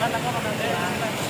Anak ko naman?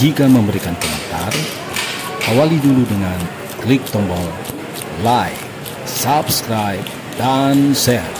Jika memberikan komentar, awali dulu dengan klik tombol like, subscribe, dan share.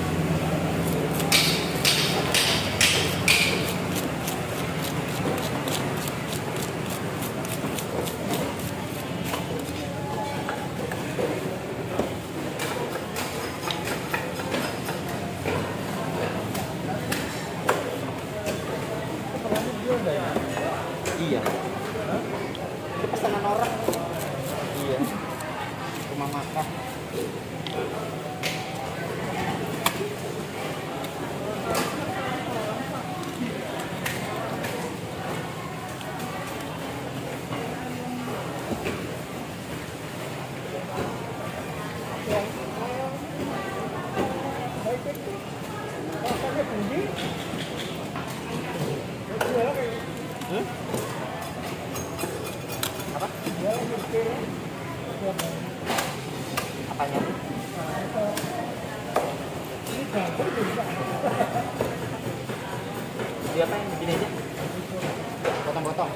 apanya? Dia apa yang begini aja? Potong-potong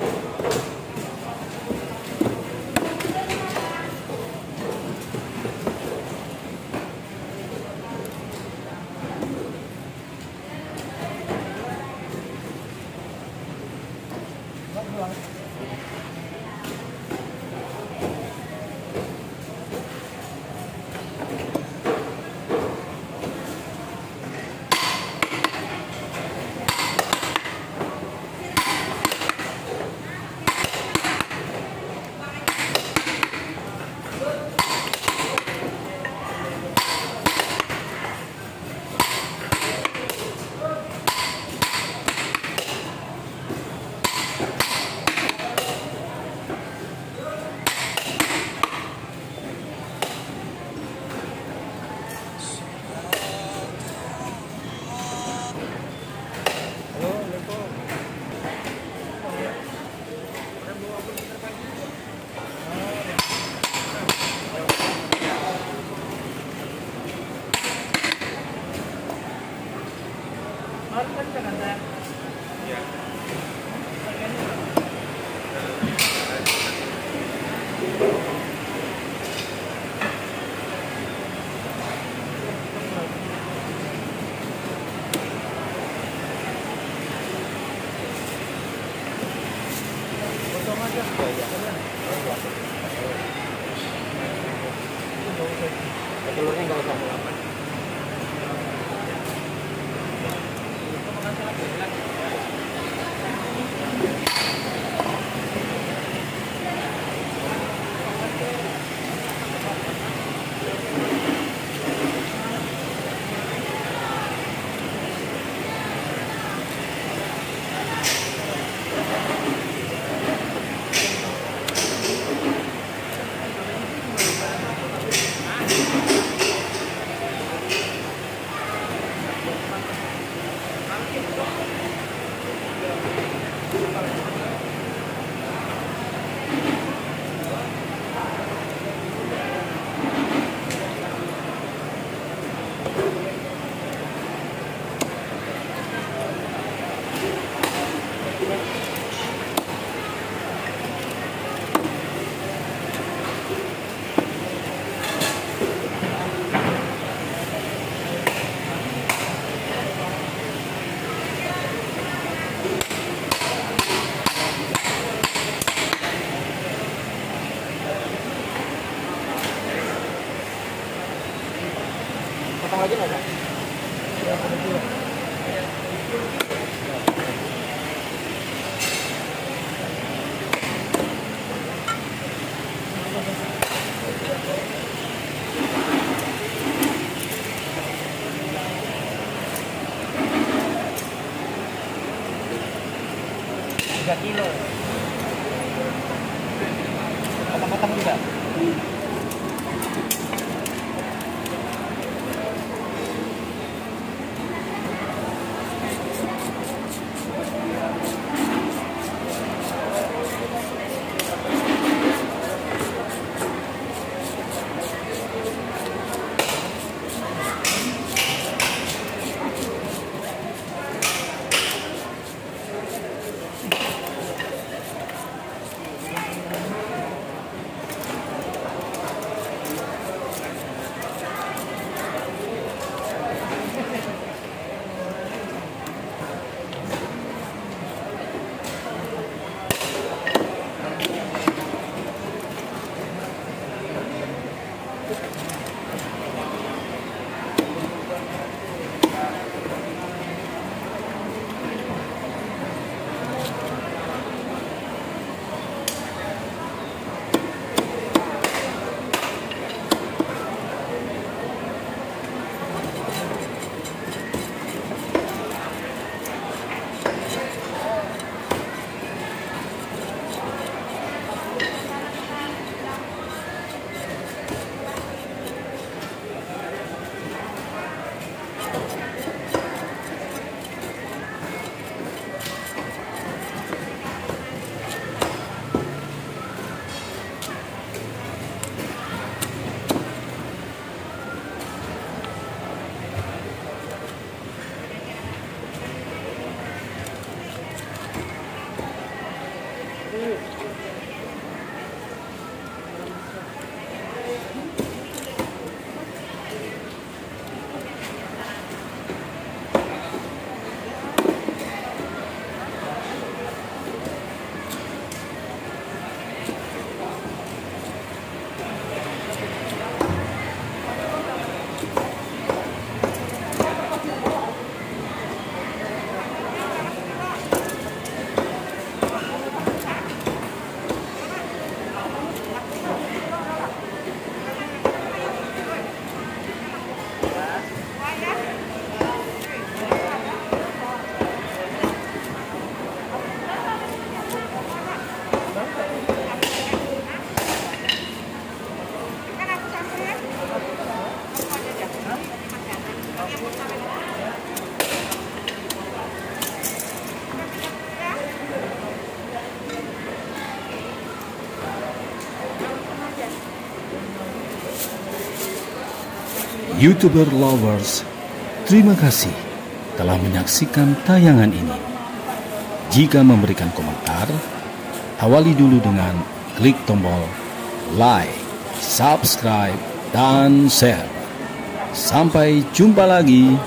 telurnya nggak usah la lagi nggak tiga kilo. Potong-potong juga YouTuber lovers, terima kasih telah menyaksikan tayangan ini. Jika memberikan komentar, awali dulu dengan klik tombol like, subscribe, dan share. Sampai jumpa lagi.